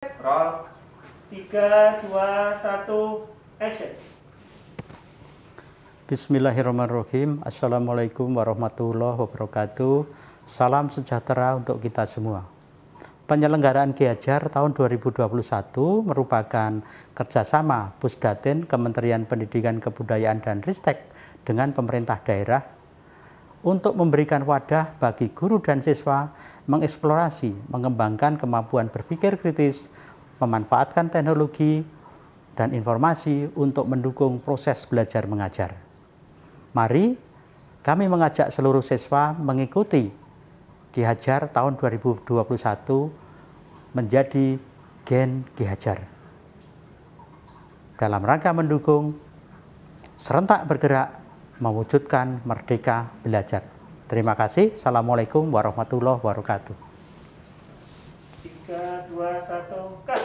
Roll. 3, 2, 1, action. Bismillahirrahmanirrahim. Assalamualaikum warahmatullahi wabarakatuh. Salam sejahtera untuk kita semua. Penyelenggaraan Kiajar tahun 2021 merupakan kerjasama Pusdatin Kementerian Pendidikan Kebudayaan dan Ristek dengan pemerintah daerah untuk memberikan wadah bagi guru dan siswa mengeksplorasi, mengembangkan kemampuan berpikir kritis, memanfaatkan teknologi dan informasi untuk mendukung proses belajar mengajar. Mari kami mengajak seluruh siswa mengikuti Ki Hajar tahun 2021 menjadi Gen Ki Hajar. Dalam rangka mendukung serentak bergerak mewujudkan merdeka belajar. Terima kasih. Assalamualaikum warahmatullahi wabarakatuh. 3, 2, 1, cut.